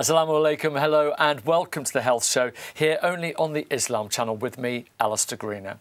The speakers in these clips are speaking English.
Assalamu alaikum, hello, and welcome to the Health Show here only on the Islam channel with me, Alistair Greener.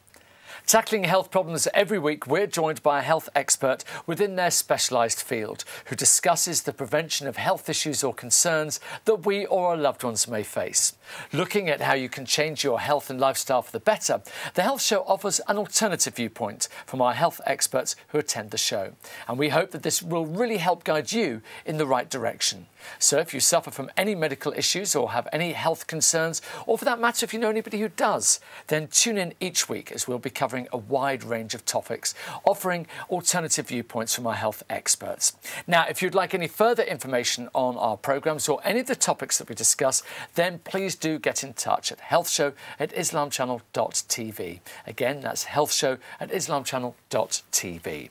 Tackling health problems every week, we're joined by a health expert within their specialised field who discusses the prevention of health issues or concerns that we or our loved ones may face. Looking at how you can change your health and lifestyle for the better, the Health Show offers an alternative viewpoint from our health experts who attend the show. And we hope that this will really help guide you in the right direction. So if you suffer from any medical issues or have any health concerns, or for that matter, if you know anybody who does, then tune in each week as we'll be covering a wide range of topics, offering alternative viewpoints from our health experts. Now, if you'd like any further information on our programmes or any of the topics that we discuss, then please do get in touch at healthshow at islamchannel.tv. Again, that's healthshow at islamchannel.tv.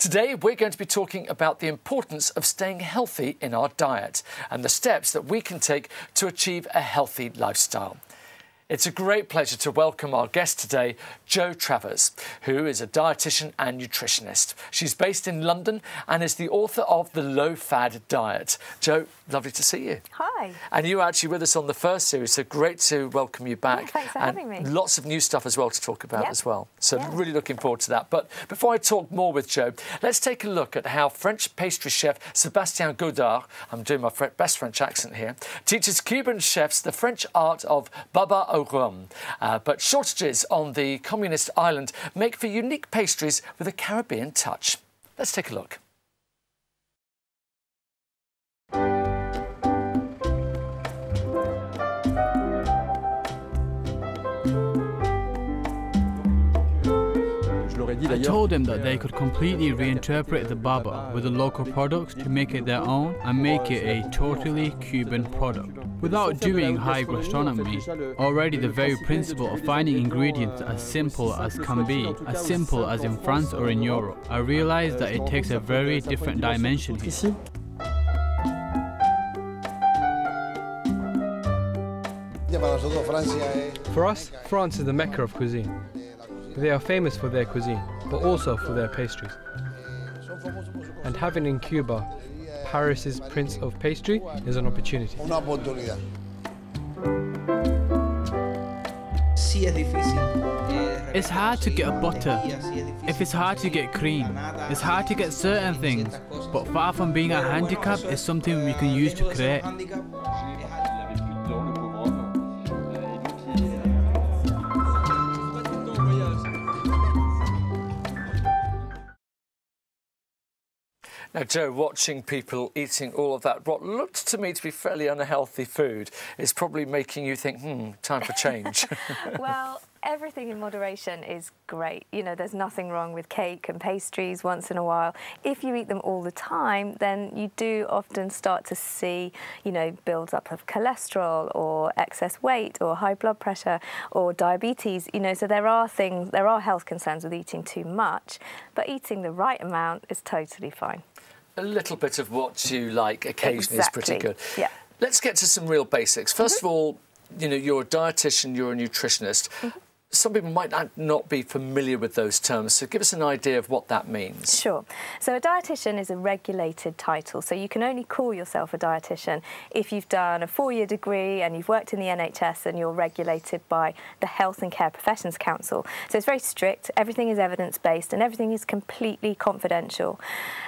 Today, we're going to be talking about the importance of staying healthy in our diet and the steps that we can take to achieve a healthy lifestyle. It's a great pleasure to welcome our guest today, Jo Travers, who is a dietitian and nutritionist. She's based in London and is the author of The Low Fad Diet. Jo, lovely to see you. Hi. And you were actually with us on the first series, so great to welcome you back. Yeah, thanks for and having me. Lots of new stuff as well to talk about Yep. as well. So Yeah. really looking forward to that. But before I talk more with Jo, let's take a look at how French pastry chef Sébastien Gaudard, I'm doing my best French accent here, teaches Cuban chefs the French art of baba au rhum. Uh, but shortages on the communist island make for unique pastries with a Caribbean touch. Let's take a look. I told them that they could completely reinterpret the baba with the local products to make it their own and make it a totally Cuban product. Without doing high gastronomy, already the very principle of finding ingredients as simple as can be, as simple as in France or in Europe, I realized that it takes a very different dimension here. Ici, Para nosotros Francia es For us, France is the mecca of cuisine. They are famous for their cuisine, but also for their pastries. And having in Cuba Paris's Prince of Pastry is an opportunity. una oportunidad. Sí es difícil. It's hard to get a butter. conseguir, sí es difícil. If it's hard to get cream, it's hard to get certain things, but far from being a handicap, it's something we can use to create. Jo, watching people eating all of that, what looked to me to be fairly unhealthy food, is probably making you think, hmm, time for change. well, everything in moderation is great. You know, there's nothing wrong with cake and pastries once in a while. If you eat them all the time, then you do often start to see, you know, builds up of cholesterol or excess weight or high blood pressure or diabetes. You know, so there are things, there are health concerns with eating too much, but eating the right amount is totally fine. A little bit of what you like occasionally is pretty good. yeah. Let's get to some real basics. 1st mm-hmm. of all, you know, you're a dietitian, you're a nutritionist. Mm-hmm. Some people might not- be familiar with those terms, so give us an idea of what that means. Sure. So a dietitian is a regulated title. So you can only call yourself a dietitian if you've done a four-year degree and you've worked in the NHS and you're regulated by the Health and Care Professions Council. So it's very strict. Everything is evidence-based and everything is completely confidential.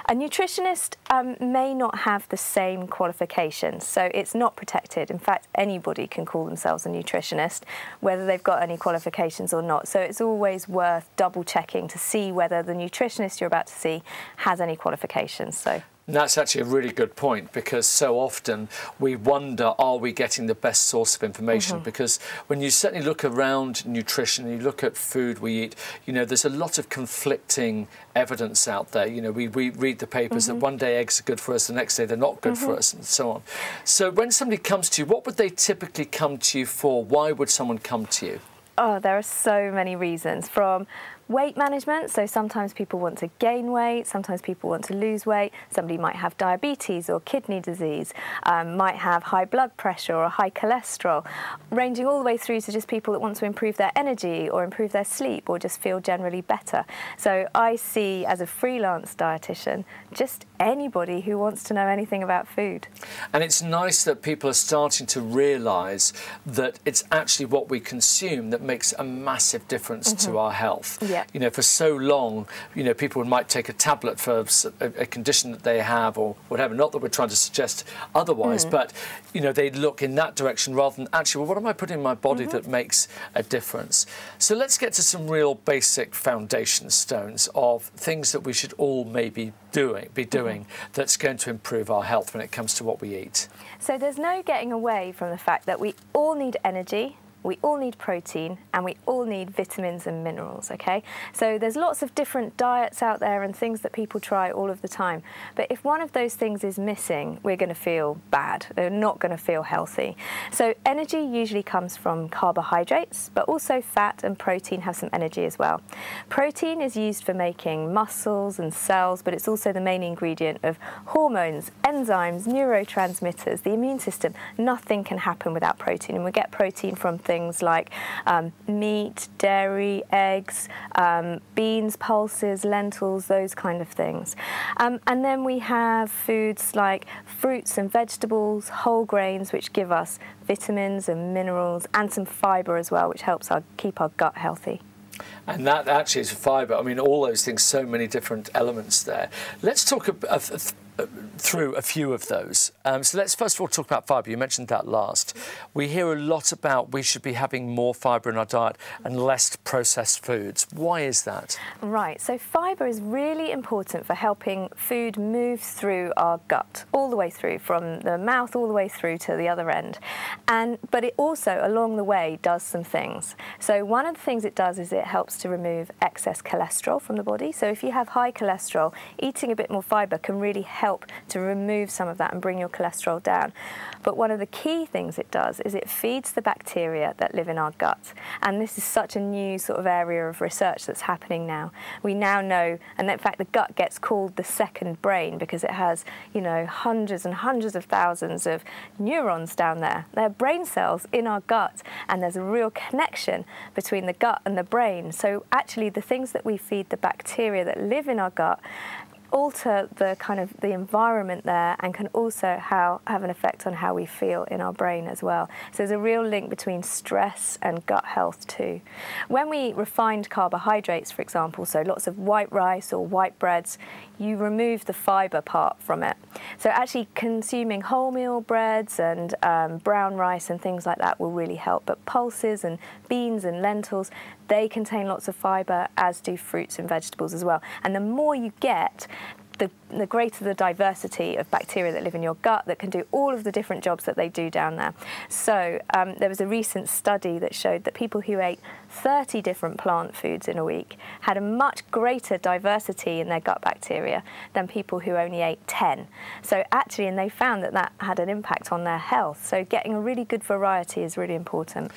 A nutritionist um, may not have the same qualifications, so it's not protected. In fact, anybody can call themselves a nutritionist, whether they've got any qualifications or not. So it's always worth double checking to see whether the nutritionist you're about to see has any qualifications. So And that's actually a really good point because so often we wonder are we getting the best source of information? Mm-hmm. Because when you certainly look around nutrition, you look at food we eat, you know, there's a lot of conflicting evidence out there. You know, we, we read the papers that mm-hmm. one day eggs are good for us, the next day they're not good for mm-hmm. us, and so on. So when somebody comes to you, what would they typically come to you for? Why would someone come to you? Oh, there are so many reasons. From Weight management, so sometimes people want to gain weight, sometimes people want to lose weight. Somebody might have diabetes or kidney disease, um, might have high blood pressure or high cholesterol, ranging all the way through to just people that want to improve their energy or improve their sleep or just feel generally better. So I see as a freelance dietitian just anybody who wants to know anything about food. And it's nice that people are starting to realise that it's actually what we consume that makes a massive difference mm -hmm. to mm-hmm. our health. Yeah. You know, for so long, you know, people might take a tablet for a, a condition that they have or whatever. Not that we're trying to suggest otherwise, mm. but you know, they look in that direction rather than actually, well, what am I putting in my body mm -hmm. that makes a difference? So let's get to some real basic foundation stones of things that we should all maybe doing, be mm-hmm. doing mm -hmm. that's going to improve our health when it comes to what we eat. So there's no getting away from the fact that we all need energy we all need protein and we all need vitamins and minerals, okay? So there's lots of different diets out there and things that people try all of the time. But if one of those things is missing, we're going to feel bad. They're not going to feel healthy. So energy usually comes from carbohydrates, but also fat and protein have some energy as well. Protein is used for making muscles and cells, but it's also the main ingredient of hormones, enzymes, neurotransmitters, the immune system. Nothing can happen without protein, and we get protein from things things like um, meat, dairy, eggs, um, beans, pulses, lentils, those kind of things. Um, and then we have foods like fruits and vegetables, whole grains, which give us vitamins and minerals and some fibre as well, which helps our, keep our gut healthy. And that actually is fibre. I mean, all those things, so many different elements there. Let's talk a, a, through a few of those. Um, so let's first of all talk about fibre. You mentioned that last. We hear a lot about we should be having more fibre in our diet and less processed foods. Why is that? Right, so fibre is really important for helping food move through our gut, all the way through, from the mouth all the way through to the other end. And But it also, along the way, does some things. So one of the things it does is it helps to remove excess cholesterol from the body. So if you have high cholesterol, eating a bit more fibre can really help help to remove some of that and bring your cholesterol down. But one of the key things it does is it feeds the bacteria that live in our gut. And this is such a new sort of area of research that's happening now. We now know, and in fact, the gut gets called the second brain because it has, you know, hundreds and hundreds of thousands of neurons down there. They're brain cells in our gut, and there's a real connection between the gut and the brain. So actually, the things that we feed the bacteria that live in our gut alter the kind of the environment there and can also how, have an effect on how we feel in our brain as well. So there's a real link between stress and gut health too. When we refined carbohydrates, for example, so lots of white rice or white breads, you remove the fibre part from it. So actually consuming wholemeal breads and um, brown rice and things like that will really help. But pulses and beans and lentils, they contain lots of fibre, as do fruits and vegetables as well. And the more you get, the, the, greater the diversity of bacteria that live in your gut that can do all of the different jobs that they do down there. So um, there was a recent study that showed that people who ate 30 different plant foods in a week had a much greater diversity in their gut bacteria than people who only ate 10. So actually, and they found that that had an impact on their health. So getting a really good variety is really important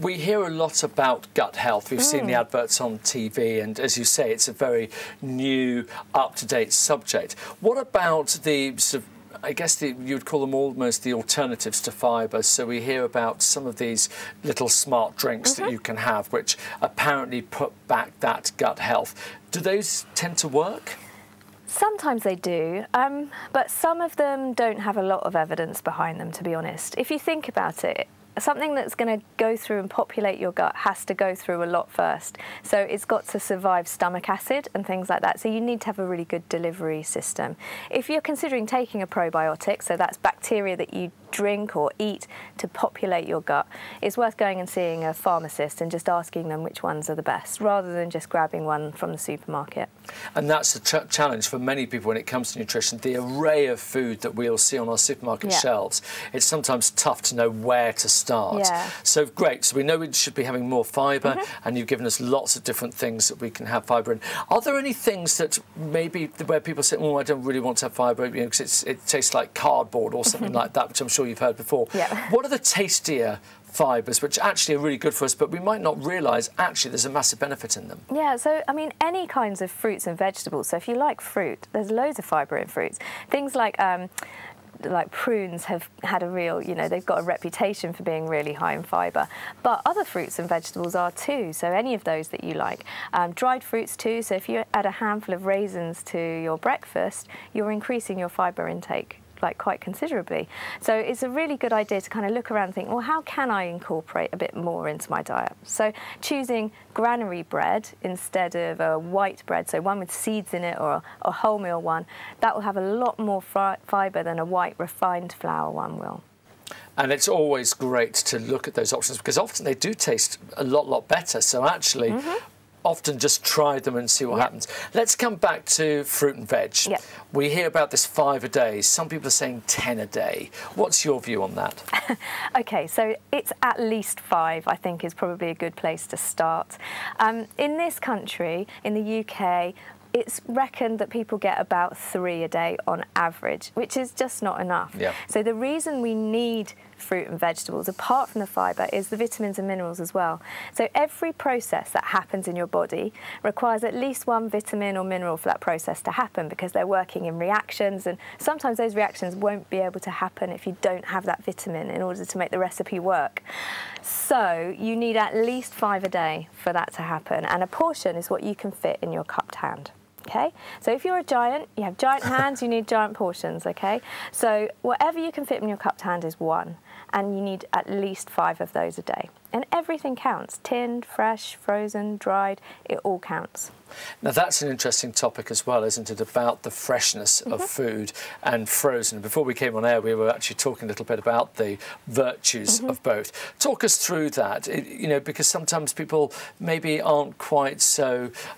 we hear a lot about gut health. We've mm. seen the mm. adverts on TV, and as you say, it's a very new, up to date subject. What about the sort of I guess the, you'd call them almost the alternatives to fibre. So we hear about some of these little smart drinks mm -hmm. that mm-hmm. you can have, which apparently put back that gut health. Do those tend to work? Sometimes they do, um, but some of them don't have a lot of evidence behind them, to be honest. If you think about it, something that's going to go through and populate your gut has to go through a lot first. So it's got to survive stomach acid and things like that. So you need to have a really good delivery system. If you're considering taking a probiotic, so that's bacteria that you drink or eat to populate your gut, it's worth going and seeing a pharmacist and just asking them which ones are the best, rather than just grabbing one from the supermarket. And that's the challenge for many people when it comes to nutrition. The array of food that we'll see on our supermarket yeah. shelves, it's sometimes tough to know where to start. Yeah. So great. So we know we should be having more fibre, mm -hmm. and you've given us lots of different things that we can have fibre in. Are there any things that maybe where people say, "Oh, I don't really want to have fibre because you know, it tastes like cardboard or something like that," which I'm sure you've heard before. Yeah. What are the tastier fibres, which actually are really good for us, but we might not realise actually there's a massive benefit in them. Yeah, so I mean, any kinds of fruits and vegetables. So if you like fruit, there's loads of fibre in fruits. Things like um, like prunes have had a real, you know, they've got a reputation for being really high in fibre. But other fruits and vegetables are too, so any of those that you like. Um, dried fruits too, so if you add a handful of raisins to your breakfast, you're increasing your fibre intake like quite considerably. So it's a really good idea to kind of look around and think, well, how can I incorporate a bit more into my diet? So choosing granary bread instead of a white bread, so one with seeds in it or a wholemeal one, that will have a lot more fibre than a white refined flour one will. And it's always great to look at those options because often they do taste a lot, lot better. So actually, mm -hmm often just try them and see what happens. Let's come back to fruit and veg. We hear about this five a day. Some people are saying 10 a day. What's your view on that? okay, so it's at least five, I think, is probably a good place to start. Um, in this country, in the UK, it's reckoned that people get about three a day on average, which is just not enough. Yeah. So the reason we need fruit and vegetables, apart from the fibre, is the vitamins and minerals as well. So every process that happens in your body requires at least one vitamin or mineral for that process to happen because they're working in reactions and sometimes those reactions won't be able to happen if you don't have that vitamin in order to make the recipe work. So you need at least five a day for that to happen and a portion is what you can fit in your cupped hand. Okay, so if you're a giant, you have giant hands, you need giant portions, okay? So whatever you can fit in your cupped hand is one and you need at least five of those a day. And everything counts tinned, fresh, frozen, dried, it all counts. Now, that's an interesting topic as well, isn't it? About the freshness mm -hmm. of mm-hmm. food and frozen. Before we came on air, we were actually talking a little bit about the virtues mm -hmm. of both. Talk us through that, it, you know, because sometimes people maybe aren't quite so,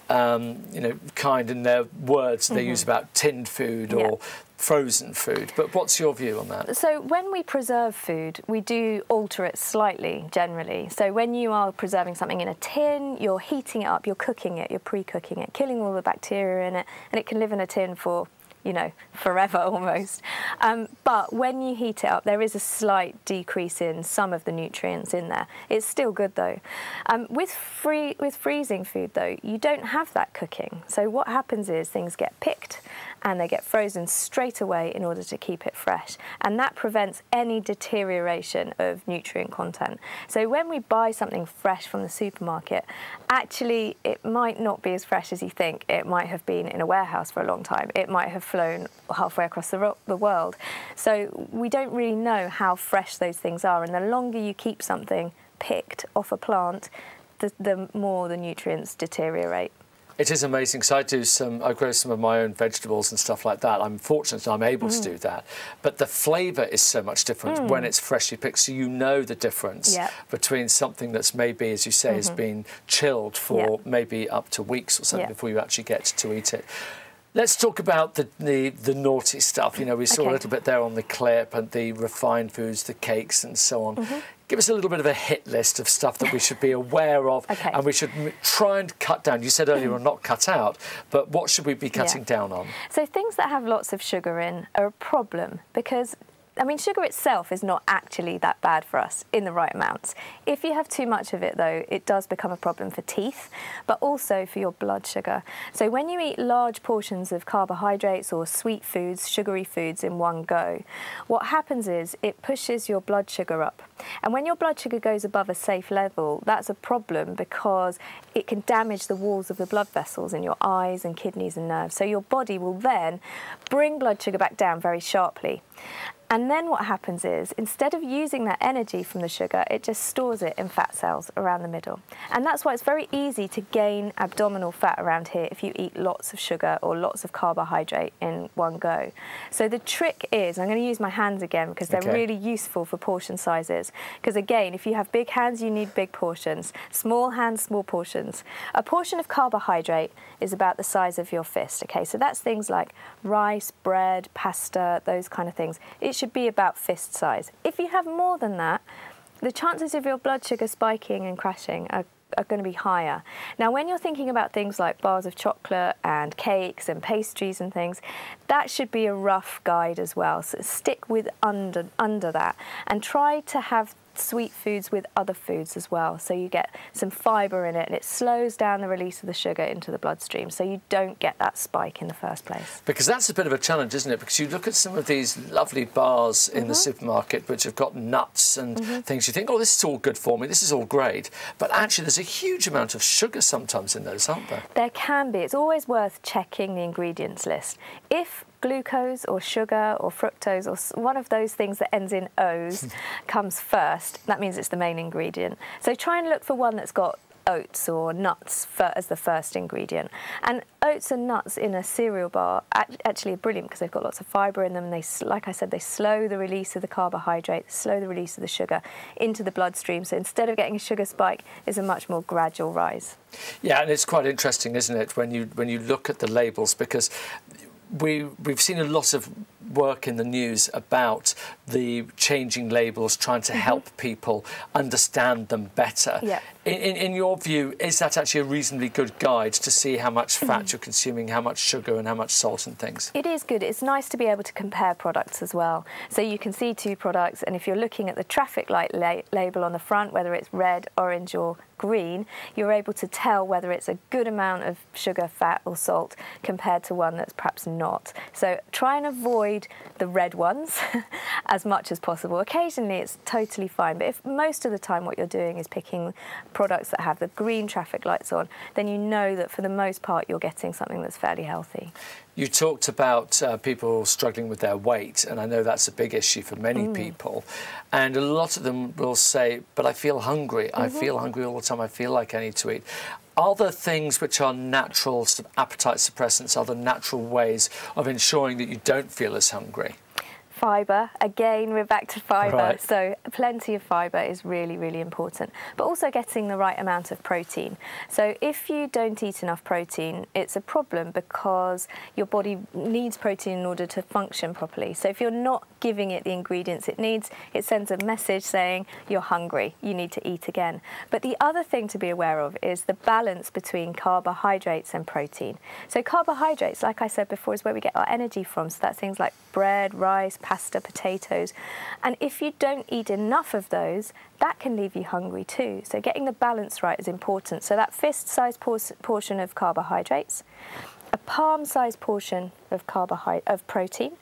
um, you know, kind in their words they mm -hmm. use about tinned food or frozen food. But what's your view on that? So when we preserve food, we do alter it slightly generally. So when you are preserving something in a tin, you're heating it up, you're cooking it, you're pre-cooking it, killing all the bacteria in it, and it can live in a tin for you know, forever almost. Um, but when you heat it up, there is a slight decrease in some of the nutrients in there. It's still good though. Um, with, free, with freezing food though, you don't have that cooking. So what happens is things get picked and they get frozen straight away in order to keep it fresh. And that prevents any deterioration of nutrient content. So when we buy something fresh from the supermarket, actually it might not be as fresh as you think. It might have been in a warehouse for a long time. It might have flown halfway across the, the world. So we don't really know how fresh those things are. And the longer you keep something picked off a plant, the, the more the nutrients deteriorate. It is amazing because I do some, I grow some of my own vegetables and stuff like that. I'm fortunate I'm able mm. to do that. But the flavour is so much different mm. when it's freshly picked. So you know the difference yep. between something that's maybe, as you say, mm -hmm. has mm-hmm. been chilled for yep. maybe up to weeks or something yep. before you actually get to eat it. Let's talk about the, the, the naughty stuff. You know, we saw okay. a little bit there on the clip and the refined foods, the cakes and so on. Mm -hmm. Give us a little bit of a hit list of stuff that we should be aware of okay. and we should try and cut down. You said earlier on not cut out, but what should we be cutting yeah. down on? So things that have lots of sugar in are a problem because I mean, sugar itself is not actually that bad for us in the right amounts. If you have too much of it, though, it does become a problem for teeth, but also for your blood sugar. So when you eat large portions of carbohydrates or sweet foods, sugary foods in one go, what happens is it pushes your blood sugar up. And when your blood sugar goes above a safe level, that's a problem because it can damage the walls of the blood vessels in your eyes and kidneys and nerves. So your body will then bring blood sugar back down very sharply. And then what happens is, instead of using that energy from the sugar, it just stores it in fat cells around the middle. And that's why it's very easy to gain abdominal fat around here if you eat lots of sugar or lots of carbohydrate in one go. So the trick is, I'm going to use my hands again because they're okay. really useful for portion sizes. Because again, if you have big hands, you need big portions. Small hands, small portions. A portion of carbohydrate is about the size of your fist, okay? So that's things like rice, bread, pasta, those kind of things. It should be about fist size. If you have more than that, the chances of your blood sugar spiking and crashing are are going to be higher. Now, when you're thinking about things like bars of chocolate and cakes and pastries and things, that should be a rough guide as well. So stick with under under that and try to have sweet foods with other foods as well. So you get some fibre in it and it slows down the release of the sugar into the bloodstream so you don't get that spike in the first place. Because that's a bit of a challenge, isn't it? Because you look at some of these lovely bars in mm -hmm. the mm-hmm. supermarket which have got nuts and mm -hmm. things, you think, oh, this is all good for me, this is all great. But actually, there's a huge amount of sugar sometimes in those, aren't there? There can be. It's always worth checking the ingredients list. If glucose or sugar or fructose or one of those things that ends in O's hmm. comes first, that means it's the main ingredient. So try and look for one that's got oats or nuts as the first ingredient. And oats and nuts in a cereal bar actually are brilliant because they've got lots of fibre in them. And they, like I said, they slow the release of the carbohydrate, slow the release of the sugar into the bloodstream. So instead of getting a sugar spike, it's a much more gradual rise. Yeah, and it's quite interesting, isn't it, when you when you look at the labels because we we've seen a lot of work in the news about the changing labels, trying to mm -hmm. help people understand them better. Yeah. In, in, in, your view, is that actually a reasonably good guide to see how much fat mm -hmm. you're consuming, how much sugar, and how much salt and things? It is good. It's nice to be able to compare products as well. So you can see two products, and if you're looking at the traffic light la label on the front, whether it's red, orange, or green, you're able to tell whether it's a good amount of sugar, fat, or salt compared to one that's perhaps not. So try and avoid avoid the red ones as much as possible. Occasionally it's totally fine, but if most of the time what you're doing is picking products that have the green traffic lights on, then you know that for the most part you're getting something that's fairly healthy. You talked about uh, people struggling with their weight, and I know that's a big issue for many mm. people. And a lot of them will say, But I feel hungry. Mm -hmm. I mm-hmm. feel hungry all the time. I feel like I need to eat. Are there things which are natural sort of appetite suppressants? Are there natural ways of ensuring that you don't feel as hungry? Fibre, again, we're back to fibre. Right. So, plenty of fibre is really, really important. But also getting the right amount of protein. So, if you don't eat enough protein, it's a problem because your body needs protein in order to function properly. So, if you're not giving it the ingredients it needs, it sends a message saying you're hungry, you need to eat again. But the other thing to be aware of is the balance between carbohydrates and protein. So, carbohydrates, like I said before, is where we get our energy from. So, that's things like bread, rice, pasta, potatoes. And if you don't eat enough of those, that can leave you hungry too. So getting the balance right is important. So that fist-sized portion of carbohydrates, a palm-sized portion of of protein,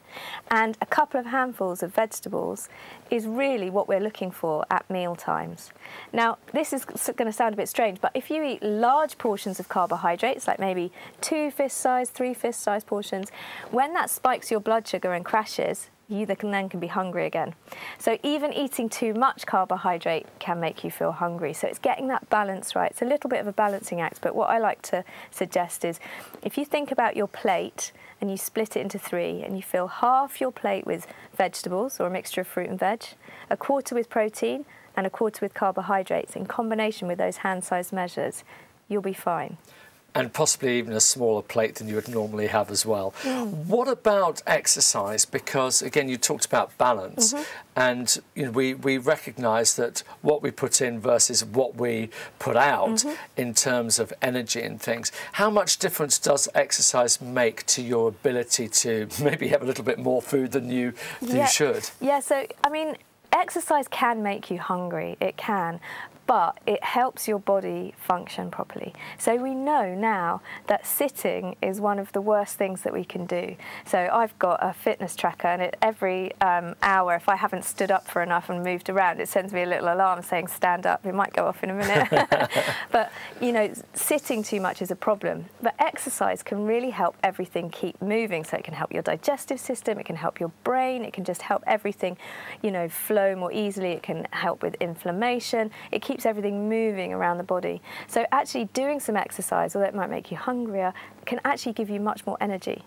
and a couple of handfuls of vegetables is really what we're looking for at meal times. Now, this is going to sound a bit strange, but if you eat large portions of carbohydrates, like maybe two fist-sized, three fist-sized portions, when that spikes your blood sugar and crashes, you then can be hungry again. So even eating too much carbohydrate can make you feel hungry. So it's getting that balance right. It's a little bit of a balancing act, but what I like to suggest is if you think about your plate and you split it into three and you fill half your plate with vegetables or a mixture of fruit and veg, a quarter with protein and a quarter with carbohydrates in combination with those hand-sized measures, you'll be fine and possibly even a smaller plate than you would normally have as well. Mm. What about exercise? Because again, you talked about balance, mm -hmm. and you know, we we recognise that what we put in versus what we put out mm -hmm. in terms of energy and things. How much difference does exercise make to your ability to maybe have a little bit more food than you than yeah. you should? Yeah. So I mean exercise can make you hungry, it can, but it helps your body function properly. So we know now that sitting is one of the worst things that we can do. So I've got a fitness tracker and it, every um, hour, if I haven't stood up for enough and moved around, it sends me a little alarm saying stand up. It might go off in a minute. but, you know, sitting too much is a problem. But exercise can really help everything keep moving. So it can help your digestive system, it can help your brain, it can just help everything, you know, flow more easily. It can help with inflammation. It keeps keeps everything moving around the body. So actually doing some exercise, although it might make you hungrier, can actually give you much more energy.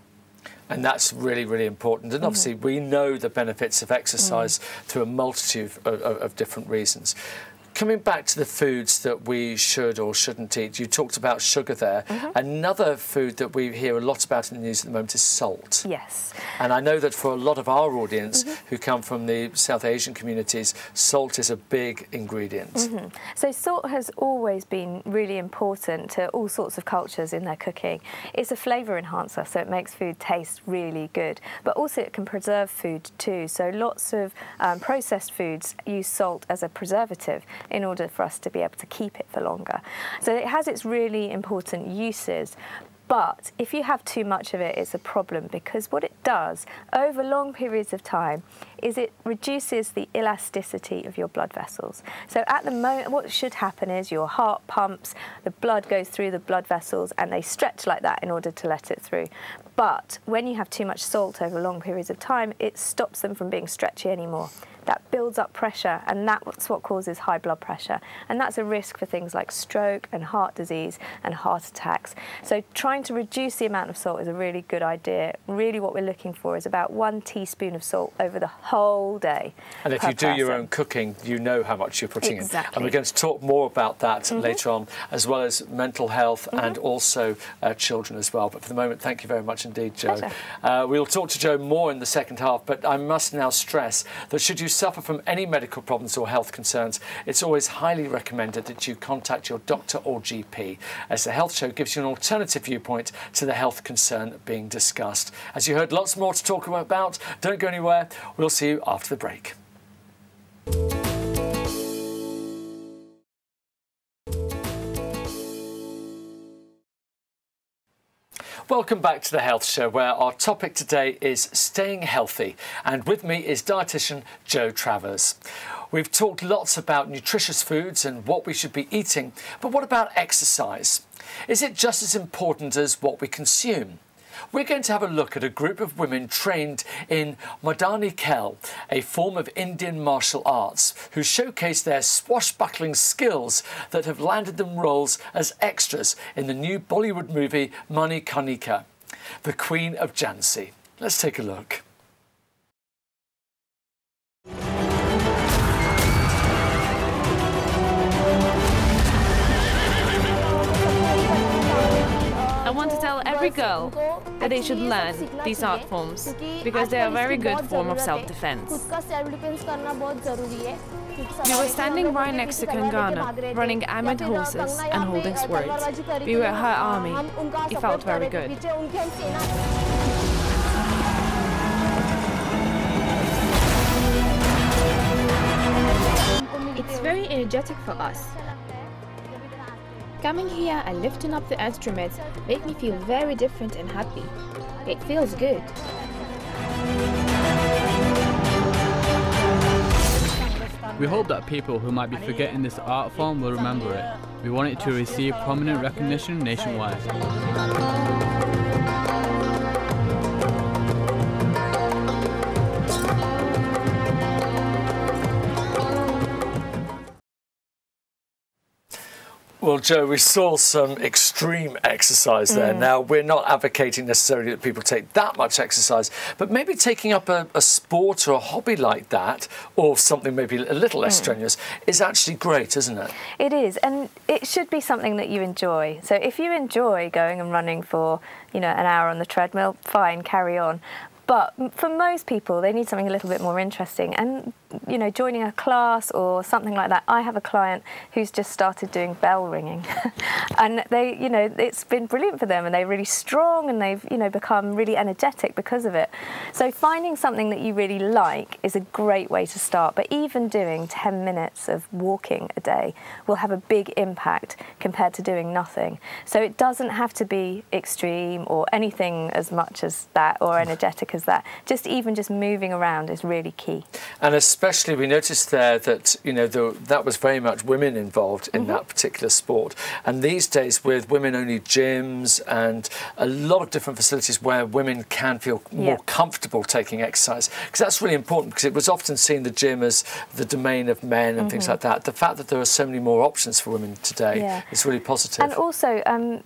And that's really, really important. And obviously, mm. we know the benefits of exercise mm. through a multitude of, of, of different reasons. Coming back to the foods that we should or shouldn't eat, you talked about sugar there. Mm-hmm. Another food that we hear a lot about in the news at the moment is salt. Yes. And I know that for a lot of our audience Mm-hmm. who come from the South Asian communities, salt is a big ingredient. Mm-hmm. So salt has always been really important to all sorts of cultures in their cooking. It's a flavour enhancer, so it makes food taste really good. But also it can preserve food too. So lots of um, processed foods use salt as a preservative in order for us to be able to keep it for longer. So it has its really important uses. But if you have too much of it, it's a problem because what it does over long periods of time is it reduces the elasticity of your blood vessels. So at the moment, what should happen is your heart pumps, the blood goes through the blood vessels, and they stretch like that in order to let it through. But when you have too much salt over long periods of time, it stops them from being stretchy anymore that builds up pressure and that's what causes high blood pressure and that's a risk for things like stroke and heart disease and heart attacks so trying to reduce the amount of salt is a really good idea really what we're looking for is about one teaspoon of salt over the whole day And if you do your own cooking, you know how much you're putting in. And we're going to talk more about that Mm-hmm. later on, as well as mental health and also uh, children as well. But for the moment, thank you very much indeed, Jo. Uh, we'll talk to Jo more in the second half, but I must now stress that should you suffer from any medical problems or health concerns, it's always highly recommended that you contact your doctor or GP, as the Health Show gives you an alternative viewpoint to the health concern being discussed. As you heard, lots more to talk about. Don't go anywhere. We'll see you after the break. Welcome back to the Health Show, where our topic today is staying healthy. And with me is dietitian Jo Travers. We've talked lots about nutritious foods and what we should be eating, but what about exercise? Is it just as important as what we consume? We're going to have a look at a group of women trained in Mardani Khel, a form of Indian martial arts, who showcase their swashbuckling skills that have landed them roles as extras in the new Bollywood movie Manikarnika, The Queen of Jhansi. Let's take a look. Every girl that they should learn these art forms because they are a very good form of self-defense. We were standing right next to Kangana, running armored horses and holding swords. We were her army. It felt very good. It's very energetic for us. Coming here and lifting up the instruments make me feel very different and happy. It feels good. We hope that people who might be forgetting this art form will remember it. We want it to receive prominent recognition nationwide. Well, Jo, we saw some extreme exercise there. Mm. Now, we're not advocating necessarily that people take that much exercise, but maybe taking up a, a sport or a hobby like that, or something maybe a little less mm. strenuous, is actually great, isn't it? It is, and it should be something that you enjoy. So if you enjoy going and running for, you know, an hour on the treadmill, fine, carry on. But for most people, they need something a little bit more interesting. And, you know, joining a class or something like that. I have a client who's just started doing bell ringing. and they, you know, it's been brilliant for them and they're really strong and they've, you know, become really energetic because of it. So finding something that you really like is a great way to start. But even doing 10 minutes of walking a day will have a big impact compared to doing nothing. So it doesn't have to be extreme or anything as much as that or energetic as that. Just even just moving around is really key. And especially, we noticed there that you know the, that was very much women involved in that particular sport. And these days, with women-only gyms and a lot of different facilities where women can feel more Yeah. comfortable taking exercise, because that's really important. Because it was often seen the gym as the domain of men and things like that. The fact that there are so many more options for women today Yeah. is really positive. And also, um,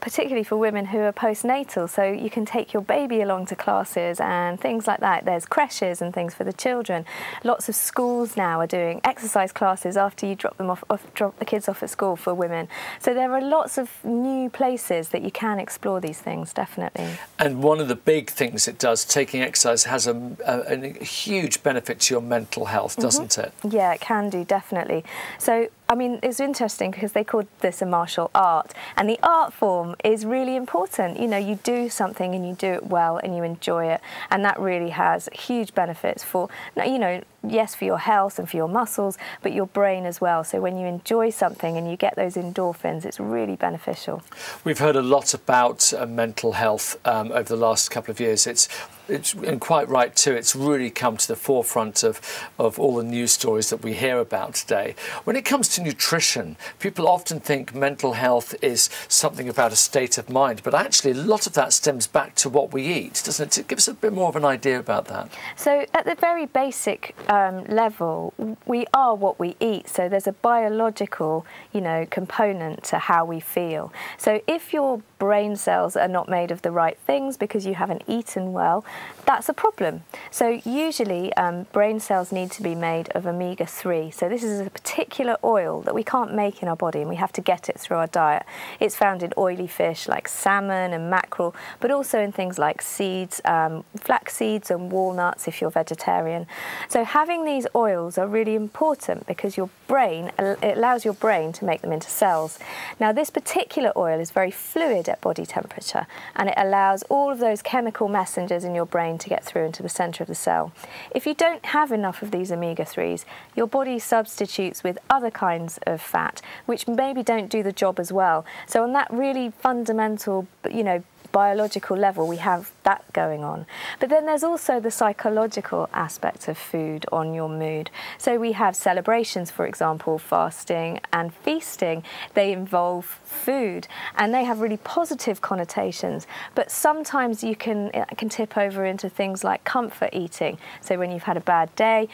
particularly for women who are postnatal. So you can take your baby along to classes and things like that. There's creches and things for the children. Lots of schools now are doing exercise classes after you drop them off, off drop the kids off at school for women. So there are lots of new places that you can explore these things, definitely. And one of the big things it does, taking exercise, has a, a, a huge benefit to your mental health, doesn't mm -hmm. it? Yeah, it can do, definitely. So I mean, it's interesting because they called this a martial art, and the art form is really important. You know, you do something and you do it well and you enjoy it, and that really has huge benefits for, you know, yes, for your health and for your muscles, but your brain as well. So when you enjoy something and you get those endorphins, it's really beneficial. We've heard a lot about uh, mental health um, over the last couple of years. It's it's, and quite right too, it's really come to the forefront of, of all the news stories that we hear about today. When it comes to nutrition, people often think mental health is something about a state of mind, but actually a lot of that stems back to what we eat, doesn't it? Give us a bit more of an idea about that. So at the very basic um, level, we are what we eat. So there's a biological, you know, component to how we feel. So if your brain cells are not made of the right things because you haven't eaten well, that's a problem. So usually um, brain cells need to be made of omega-3. So this is a particular oil that we can't make in our body and we have to get it through our diet. It's found in oily fish like salmon and mackerel, but also in things like seeds, um, flax seeds and walnuts if you're vegetarian. So having these oils are really important because your brain, it allows your brain to make them into cells. Now this particular oil is very fluid at body temperature and it allows all of those chemical messengers in your brain to get through into the centre of the cell. If you don't have enough of these omega-3s, your body substitutes with other kinds of fat which maybe don't do the job as well. So on that really fundamental, you know, biological level, we have that going on. But then there's also the psychological aspect of food on your mood. So we have celebrations, for example, fasting and feasting. They involve food and they have really positive connotations. But sometimes you can, it can tip over into things like comfort eating. So when you've had a bad day,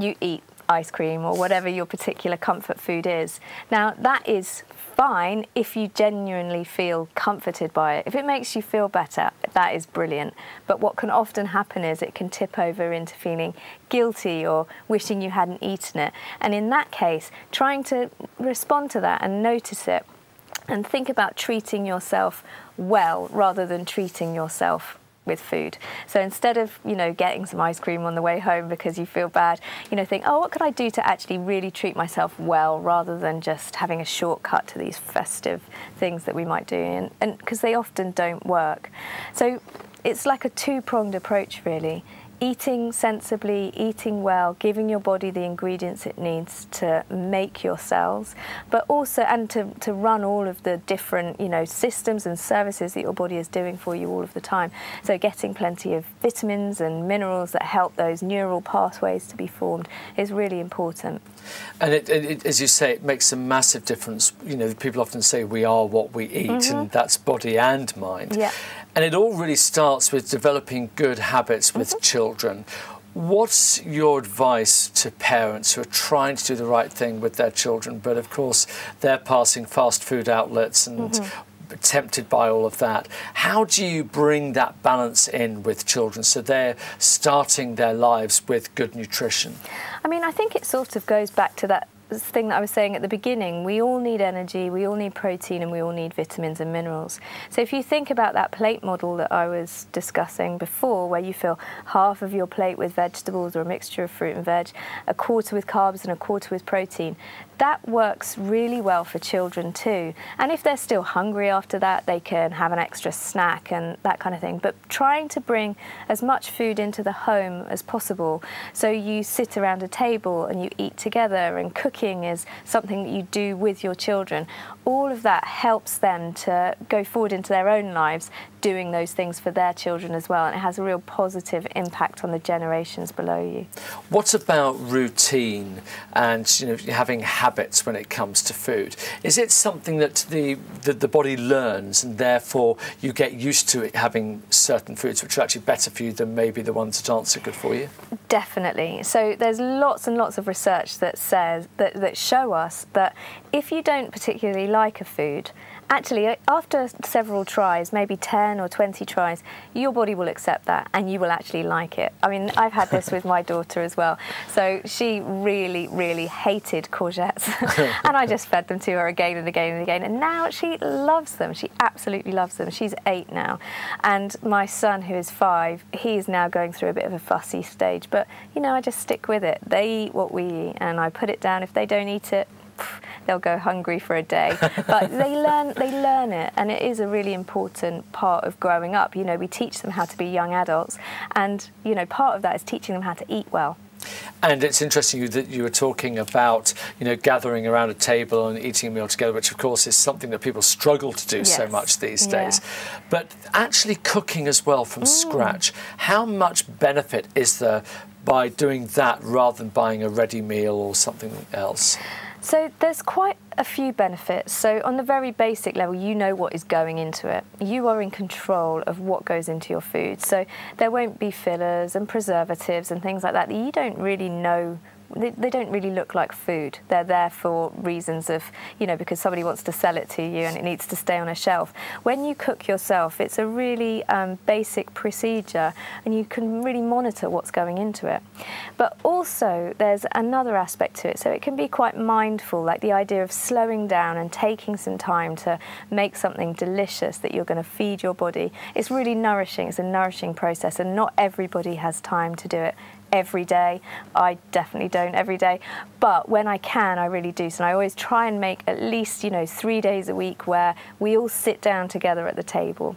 you eat ice cream or whatever your particular comfort food is. Now, that is fine if you genuinely feel comforted by it. If it makes you feel better, that is brilliant. But what can often happen is it can tip over into feeling guilty or wishing you hadn't eaten it. And in that case, trying to respond to that and notice it and think about treating yourself well rather than treating yourself with food. So instead of, you know, getting some ice cream on the way home because you feel bad, you know, think, oh, what could I do to actually really treat myself well rather than just having a shortcut to these festive things that we might do and because they often don't work. So it's like a two-pronged approach really eating sensibly, eating well, giving your body the ingredients it needs to make your cells, but also and to, to run all of the different you know systems and services that your body is doing for you all of the time. So getting plenty of vitamins and minerals that help those neural pathways to be formed is really important. And it, it, as you say, it makes a massive difference. You know, people often say we are what we eat, mm -hmm. and that's body and mind. Yeah. And it all really starts with developing good habits with mm -hmm. children. What's your advice to parents who are trying to do the right thing with their children, but of course they're passing fast food outlets and mm -hmm tempted by all of that. How do you bring that balance in with children so they're starting their lives with good nutrition? I mean, I think it sort of goes back to that thing that I was saying at the beginning, we all need energy, we all need protein, and we all need vitamins and minerals. So if you think about that plate model that I was discussing before, where you fill half of your plate with vegetables or a mixture of fruit and veg, a quarter with carbs and a quarter with protein, that works really well for children too. And if they're still hungry after that, they can have an extra snack and that kind of thing. But trying to bring as much food into the home as possible. So you sit around a table and you eat together and cooking is something that you do with your children. All of that helps them to go forward into their own lives doing those things for their children as well and it has a real positive impact on the generations below you. What about routine and you know having habits when it comes to food? Is it something that the, the, the body learns and therefore you get used to it having certain foods which are actually better for you than maybe the ones that aren't so good for you? Definitely. So there's lots and lots of research that says that, that show us that if you don't particularly like a food actually, uh, after several tries, maybe 10 or 20 tries, your body will accept that and you will actually like it. I mean, I've had this with my daughter as well. So she really, really hated courgettes. and I just fed them to her again and again and again. And now she loves them. She absolutely loves them. She's eight now. And my son, who is five, he's now going through a bit of a fussy stage. But, you know, I just stick with it. They eat what we eat and I put it down. If they don't eat it, they'll go hungry for a day. But they learn they learn it, and it is a really important part of growing up. You know, we teach them how to be young adults, and you know, part of that is teaching them how to eat well. And it's interesting that you were talking about, you know, gathering around a table and eating a meal together, which of course is something that people struggle to do yes. so much these yeah. days. But actually cooking as well from mm. scratch, how much benefit is there by doing that rather than buying a ready meal or something else? So there's quite a few benefits. So on the very basic level, you know what is going into it. You are in control of what goes into your food. So there won't be fillers and preservatives and things like that that you don't really know they, they, don't really look like food. They're there for reasons of, you know, because somebody wants to sell it to you and it needs to stay on a shelf. When you cook yourself, it's a really um, basic procedure and you can really monitor what's going into it. But also, there's another aspect to it. So it can be quite mindful, like the idea of slowing down and taking some time to make something delicious that you're going to feed your body. It's really nourishing. It's a nourishing process, and not everybody has time to do it every day. I definitely don't every day, but when I can, I really do. So I always try and make at least, you know, three days a week where we all sit down together at the table.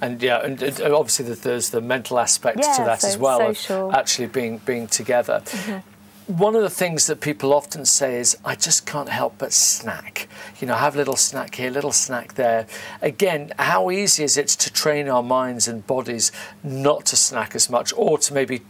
And yeah, and, obviously there's the mental aspect yeah, to that so as well, social. of actually being being together. Mm -hmm one of the things that people often say is, I just can't help but snack. You know, have a little snack here, little snack there. Again, how easy is it to train our minds and bodies not to snack as much or to maybe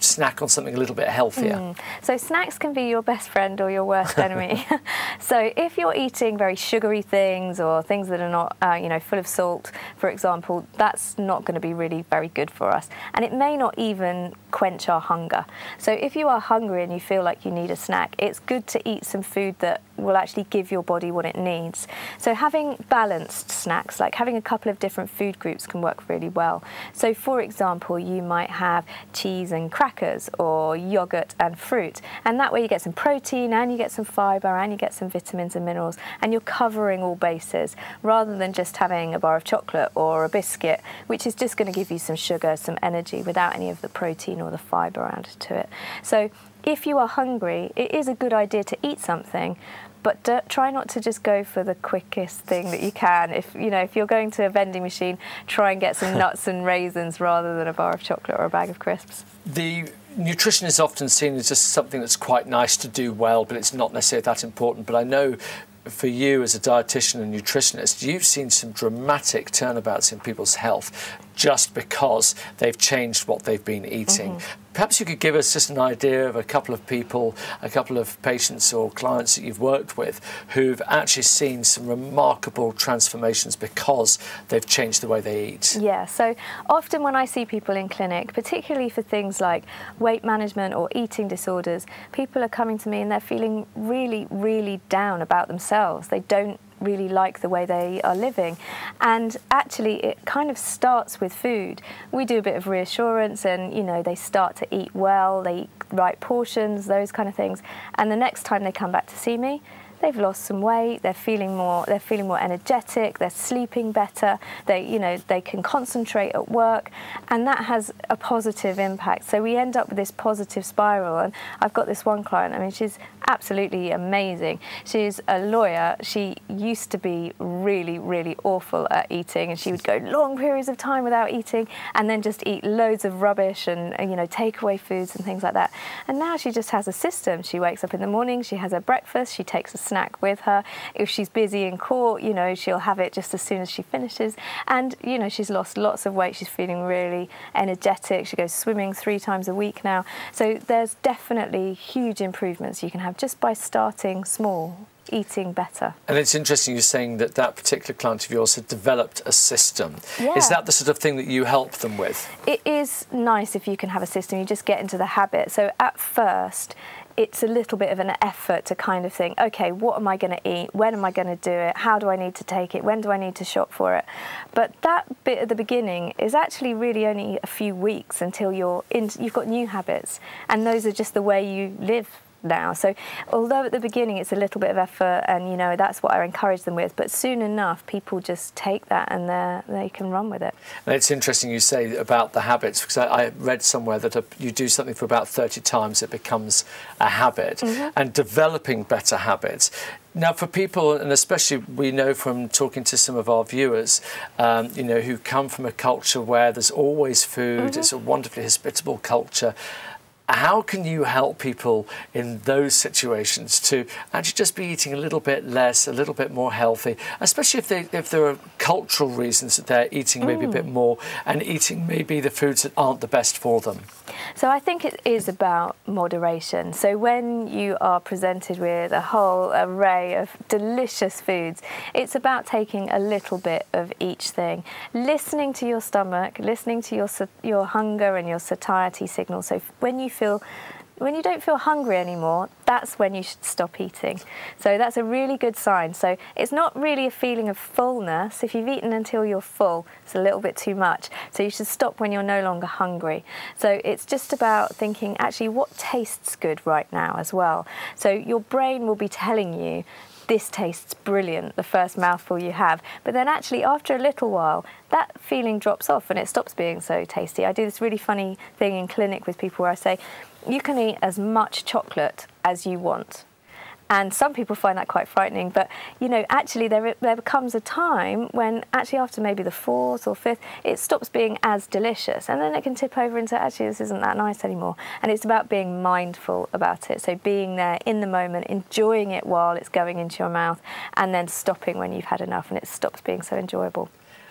snack on something a little bit healthier. Mm. So snacks can be your best friend or your worst enemy. so if you're eating very sugary things or things that are not, uh, you know, full of salt, for example, that's not going to be really very good for us. And it may not even quench our hunger. So if you are hungry and you feel like you need a snack, it's good to eat some food that will actually give your body what it needs. So having balanced snacks, like having a couple of different food groups can work really well. So for example, you might have cheese and crackers or yogurt and fruit. And that way you get some protein and you get some fibre and you get some vitamins and minerals and you're covering all bases rather than just having a bar of chocolate or a biscuit, which is just going to give you some sugar, some energy without any of the protein or the fibre added to it. So if you are hungry, it is a good idea to eat something, but do, try not to just go for the quickest thing that you can. If you know if you're going to a vending machine, try and get some nuts and raisins rather than a bar of chocolate or a bag of crisps. The nutrition is often seen as just something that's quite nice to do well, but it's not necessarily that important. But I know for you as a dietitian and nutritionist, you've seen some dramatic turnabouts in people's health just because they've changed what they've been eating. Mm -hmm. Perhaps you could give us just an idea of a couple of people, a couple of patients or clients that you've worked with who've actually seen some remarkable transformations because they've changed the way they eat. Yeah, so often when I see people in clinic, particularly for things like weight management or eating disorders, people are coming to me and they're feeling really, really down about themselves. They don't really like the way they are living. And actually, it kind of starts with food. We do a bit of reassurance, and you know, they start to eat well, they eat right portions, those kind of things. And the next time they come back to see me, they've lost some weight, they're feeling more they're feeling more energetic, they're sleeping better, they you know, they can concentrate at work and that has a positive impact. So we end up with this positive spiral and I've got this one client, I mean she's absolutely amazing. She's a lawyer. She used to be really really awful at eating and she would go long periods of time without eating and then just eat loads of rubbish and you know, takeaway foods and things like that. And now she just has a system. She wakes up in the morning, she has her breakfast, she takes a snack with her. If she's busy in court, you know, she'll have it just as soon as she finishes. And, you know, she's lost lots of weight. She's feeling really energetic. She goes swimming three times a week now. So there's definitely huge improvements you can have just by starting small eating better. And it's interesting you're saying that that particular client of yours had developed a system. Yeah. Is that the sort of thing that you help them with? It is nice if you can have a system, you just get into the habit. So at first, it's a little bit of an effort to kind of think, okay, what am I going to eat? When am I going to do it? How do I need to take it? When do I need to shop for it? But that bit at the beginning is actually really only a few weeks until you're in, you've got new habits, and those are just the way you live now. So although at the beginning it's a little bit of effort and you know that's what I encourage them with, but soon enough people just take that and they can run with it. And it's interesting you say about the habits because I, I read somewhere that a, you do something for about 30 times it becomes a habit mm -hmm. and developing better habits. Now, for people, and especially we know from talking to some of our viewers, um, you know, who come from a culture where there's always food, mm -hmm. it's a wonderfully hospitable culture, how can you help people in those situations to actually just be eating a little bit less, a little bit more healthy, especially if they if there are cultural reasons that they're eating maybe mm. a bit more and eating maybe the foods that aren't the best for them? So I think it is about moderation. So when you are presented with a whole array of delicious foods, it's about taking a little bit of each thing, listening to your stomach, listening to your your hunger and your satiety signal. So when you feel when you don't feel hungry anymore, that's when you should stop eating. So that's a really good sign. So it's not really a feeling of fullness. If you've eaten until you're full, it's a little bit too much. So you should stop when you're no longer hungry. So it's just about thinking, actually, what tastes good right now as well. So your brain will be telling you this tastes brilliant, the first mouthful you have. But then actually, after a little while, that feeling drops off and it stops being so tasty. I do this really funny thing in clinic with people where I say, you can eat as much chocolate as you want and some people find that quite frightening. But you know, actually, there there becomes a time when actually after maybe the fourth or fifth, it stops being as delicious, and then it can tip over into actually this isn't that nice anymore. And it's about being mindful about it. So being there in the moment, enjoying it while it's going into your mouth, and then stopping when you've had enough, and it stops being so enjoyable.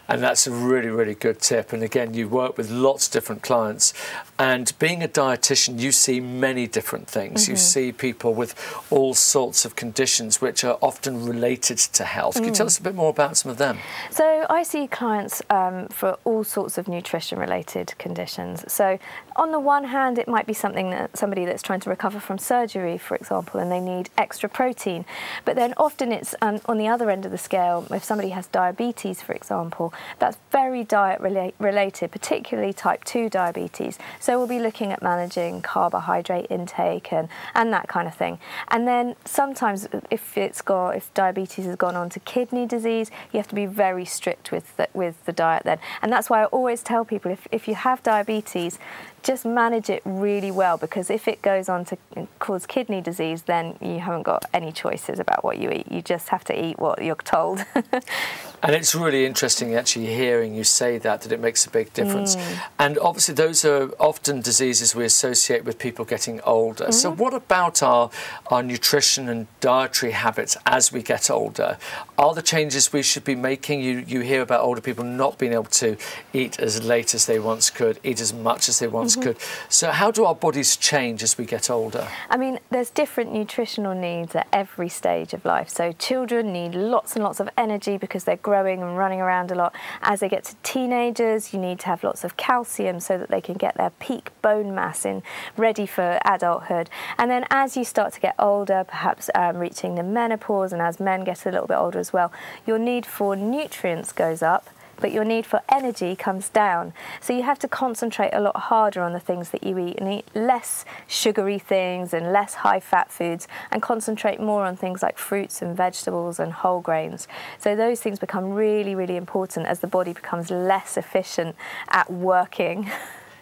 And that's a really, really good tip. And again, you work with lots of different clients. And being a dietitian, you see many different things. Mm -hmm. You mm-hmm. see people with all sorts of conditions which are often related to health. Mm. Can you tell mm. us a bit more about some of them? So I see clients um, for all sorts of nutrition related conditions. So on the one hand, it might be something that somebody that's trying to recover from surgery, for example, and they need extra protein. But then often it's um, on the other end of the scale, if somebody has diabetes, for example, that's very diet rela related, particularly type 2 diabetes. So we'll be looking at managing carbohydrate intake and, and that kind of thing. And then sometimes if it's got if diabetes has gone on to kidney disease, you have to be very strict with the, with the diet then. And that's why I always tell people if, if you have diabetes, just manage it really well because if it goes on to cause kidney disease, then you haven't got any choices about what you eat. You just have to eat what you're told. and it's really interesting actually hearing you say that, that it makes a big difference. Mm. And obviously, those are often diseases we associate with people getting older. Mm. So, mm-hmm. what about our, our nutrition and dietary habits as we get older? Are the changes we should be making? You, you hear about older people not being able to eat as late as they once could, eat as much as they once mm -hmm. could. So, how do our bodies change as we get older? I mean, there's different nutritional needs at every stage of life. So, children need lots and lots of energy because they're growing and running around a lot. As they get to teenagers, you need to have lots of calcium so that they can get their peak bone mass in ready for adulthood. And then as you start to get older, perhaps um, reaching the menopause, and as men get a little bit older as well, your need for nutrients goes up but your need for energy comes down. So you have to concentrate a lot harder on the things that you eat and eat less sugary things and less high fat foods and concentrate more on things like fruits and vegetables and whole grains. So those things become really, really important as the body becomes less efficient at working.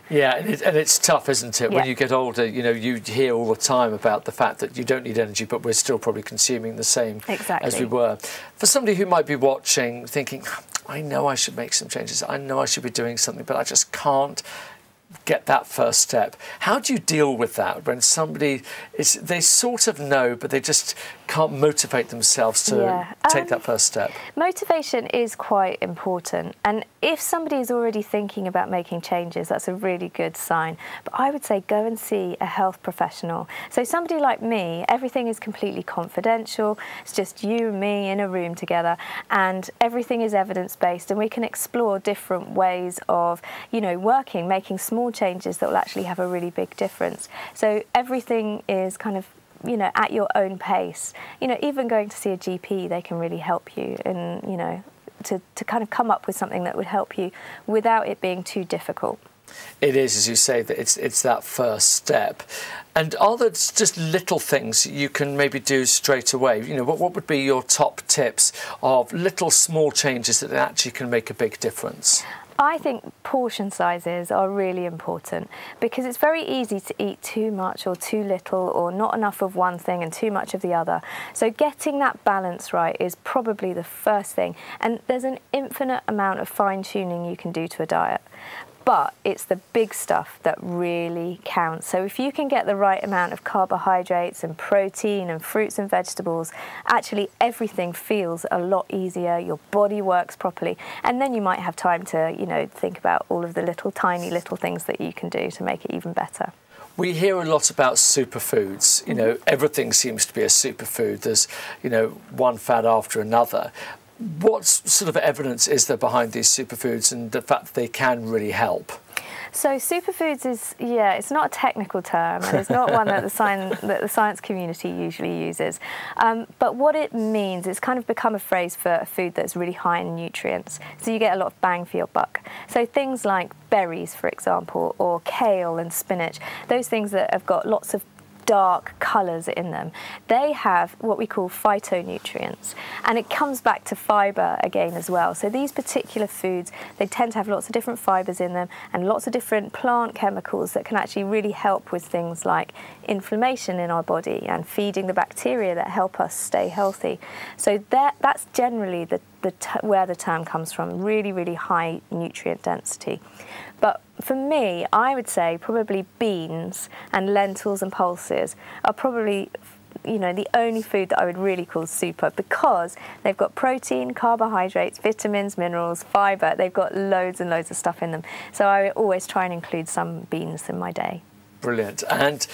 Yeah, and, it, and, it's tough, isn't it? Yeah. When you get older, you know, you hear all the time about the fact that you don't need energy, but we're still probably consuming the same exactly. as we were. For somebody who might be watching, thinking, I know I should make some changes. I know I should be doing something, but I just can't get that first step. How do you deal with that when somebody is they sort of know but they just can't motivate themselves to yeah. take um, that first step? Motivation is quite important and if somebody is already thinking about making changes that's a really good sign. But I would say go and see a health professional. So somebody like me, everything is completely confidential. It's just you and me in a room together and everything is evidence based and we can explore different ways of, you know, working, making small small changes that will actually have a really big difference. So everything is kind of you know at your own pace you know even going to see a gp they can really help you and you know to, to kind of come up with something that would help you without it being too difficult it is, as you say, that it's it's that first step. And are there just little things you can maybe do straight away? You know, what, what would be your top tips of little small changes that actually can make a big difference? I think portion sizes are really important because it's very easy to eat too much or too little or not enough of one thing and too much of the other. So getting that balance right is probably the first thing. And there's an infinite amount of fine tuning you can do to a diet but it's the big stuff that really counts. So if you can get the right amount of carbohydrates and protein and fruits and vegetables, actually everything feels a lot easier, your body works properly, and then you might have time to, you know, think about all of the little tiny little things that you can do to make it even better. We hear a lot about superfoods. You know, mm-hmm. everything seems to be a superfood. There's, you know, one fad after another what sort of evidence is there behind these superfoods and the fact that they can really help? So superfoods is yeah, it's not a technical term and it's not one that the science that the science community usually uses. Um, but what it means, it's kind of become a phrase for a food that's really high in nutrients. So you get a lot of bang for your buck. So things like berries, for example, or kale and spinach, those things that have got lots of dark colours in them. They have what we call phytonutrients, and it comes back to fibre again as well. So these particular foods, they tend to have lots of different fibres in them and lots of different plant chemicals that can actually really help with things like inflammation in our body and feeding the bacteria that help us stay healthy. So that, that's generally the, the where the term comes from, really, really high nutrient density. But for me, I would say probably beans and lentils and pulses are probably you know the only food that I would really call super because they've got protein, carbohydrates, vitamins, minerals, fiber. They've got loads and loads of stuff in them. So I always try and include some beans in my day. Brilliant. And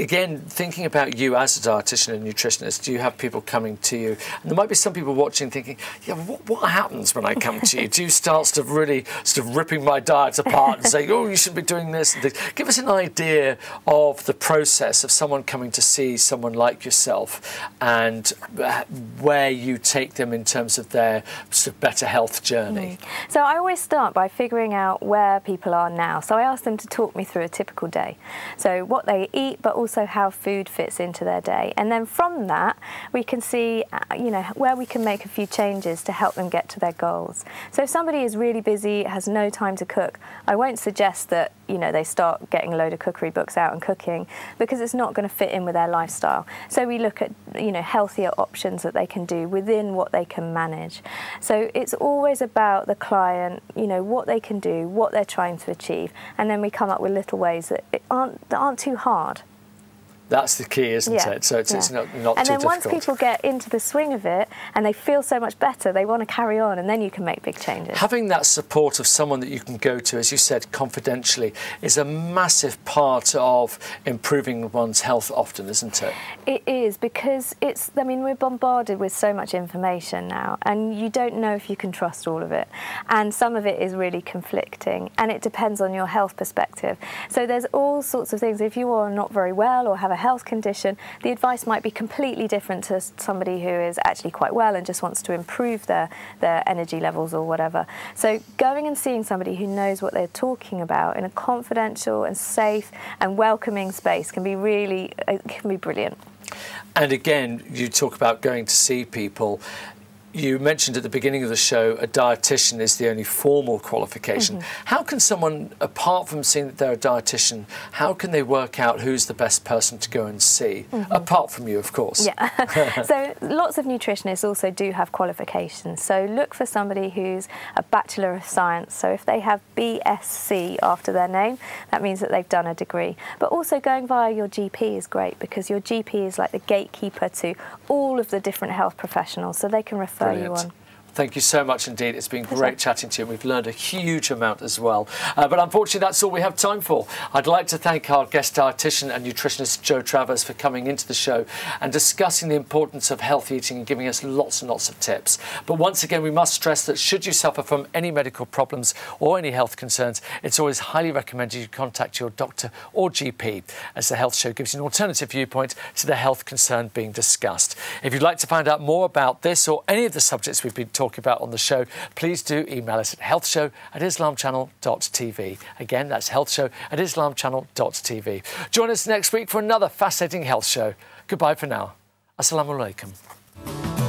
again, thinking about you as a dietitian and nutritionist, do you have people coming to you? And there might be some people watching thinking, yeah, what, what happens when I come to you? Do you start sort of really sort of ripping my diet apart and saying, oh, you should be doing this? Give us an idea of the process of someone coming to see someone like yourself and where you take them in terms of their sort of better health journey. Mm. So I always start by figuring out where people are now. So I ask them to talk me through a typical day. So what they eat, but also also how food fits into their day. And then from that, we can see, uh, you know, where we can make a few changes to help them get to their goals. So if somebody is really busy, has no time to cook, I won't suggest that, you know, they start getting a load of cookery books out and cooking because it's not going to fit in with their lifestyle. So we look at, you know, healthier options that they can do within what they can manage. So it's always about the client, you know, what they can do, what they're trying to achieve, and then we come up with little ways that aren't that aren't too hard. That's the key, isn't yeah. it? So it's, yeah. it's not, not and too then once people get into the swing of it and they feel so much better, they want to carry on, and then you can make big changes. Having that support of someone that you can go to, as you said, confidentially, is a massive part of improving one's health. Often, isn't it? It is because it's. I mean, we're bombarded with so much information now, and you don't know if you can trust all of it, and some of it is really conflicting, and it depends on your health perspective. So there's all sorts of things. If you are not very well or have a health condition, the advice might be completely different to somebody who is actually quite well and just wants to improve their, their energy levels or whatever. So going and seeing somebody who knows what they're talking about in a confidential and safe and welcoming space can be really, it can be brilliant. And again, you talk about going to see people you mentioned at the beginning of the show a dietitian is the only formal qualification. Mm -hmm. How can someone, apart from seeing that they're a dietitian, how can they work out who's the best person to go and see? Mm -hmm. Apart from you, of course. Yeah. so lots of nutritionists also do have qualifications. So look for somebody who's a Bachelor of Science. So if they have BSc after their name, that means that they've done a degree. But also going via your GP is great because your GP is like the gatekeeper to all of the different health professionals, so they can refer 31. Thank you so much indeed. It's been great chatting to you. And we've learned a huge amount as well. Uh, but unfortunately, that's all we have time for. I'd like to thank our guest dietitian and nutritionist Jo Travers for coming into the show and discussing the importance of healthy eating and giving us lots and lots of tips. But once again, we must stress that should you suffer from any medical problems or any health concerns, it's always highly recommended you contact your doctor or GP as the health show gives you an alternative viewpoint to the health concern being discussed. If you'd like to find out more about this or any of the subjects we've been talking about on the show, please do email us at healthshow at islamchannel.tv. Again, that's healthshow at islamchannel.tv. Join us next week for another fascinating health show. Goodbye for now. Assalamu alaikum.